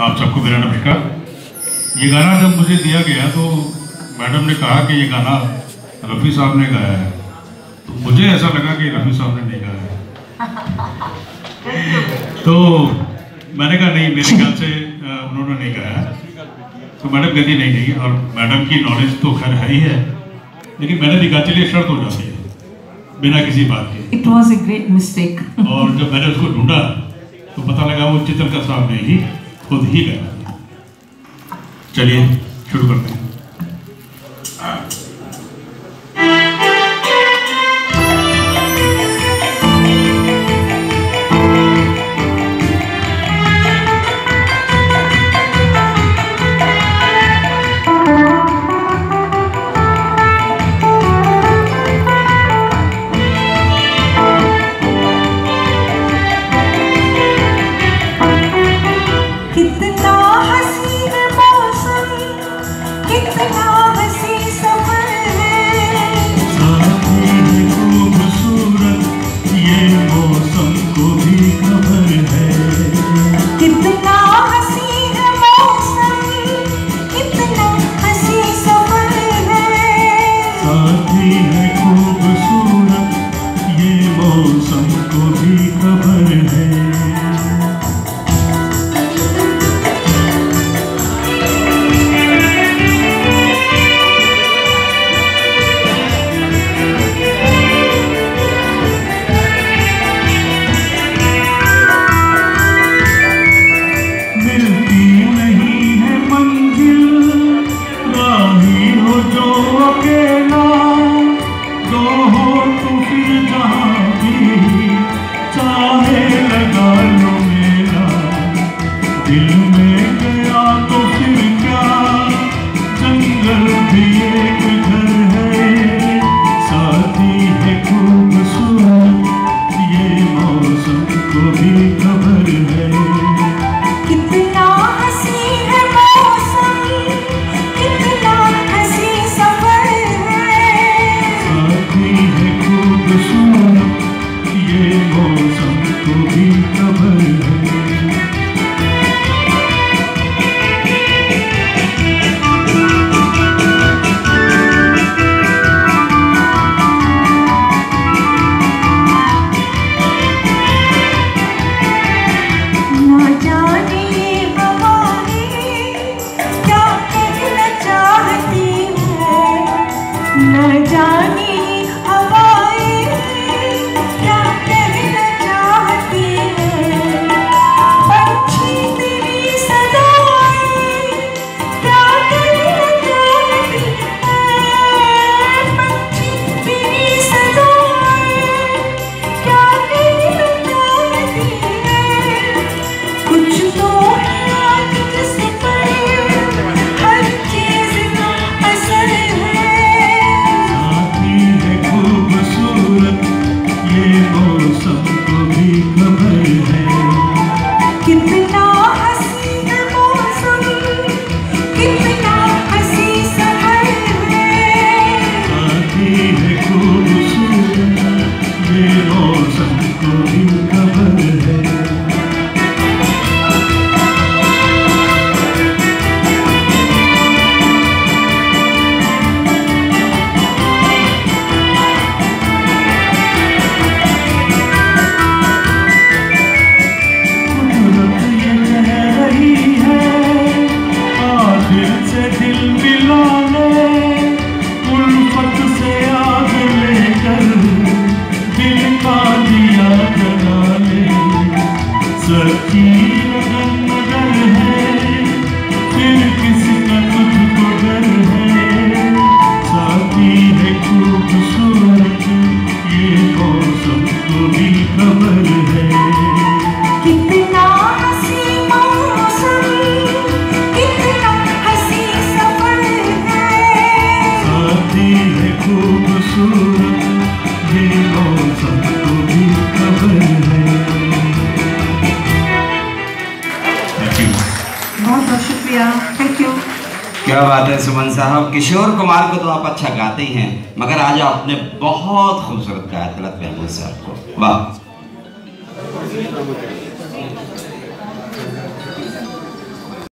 आप सबको मेरा नमस्कार। ये गाना जब मुझे दिया गया तो मैडम ने कहा कि ये गाना रफ़ी साहब ने गाया है। तो मुझे ऐसा लगा कि रफ़ी साहब ने नहीं गाया है। तो मैंने कहा नहीं मेरे ख्याल से उन्होंने नहीं गाया है। तो मैडम कहती नहीं नहीं और मैडम की नॉलेज तो खैर है ही है लेकिन मैंने दिखा चलिए शर्त हो जाती है बिना किसी बात के. It was a great mistake और जब मैंने उसको ढूंढा तो पता लगा वो चित्रकर साहब ने ही खुद ही गया चलिए शुरू करते हैं। है खूबसूरत ये मौसम को भी खबर है। You Amen. फिर किसका क्या बात है, सुमन साहब? किशोर कुमार को तो आप अच्छा गाते ही हैं, मगर आज आपने बहुत खूबसूरत गाया तलत महमूद साहब को। वाह।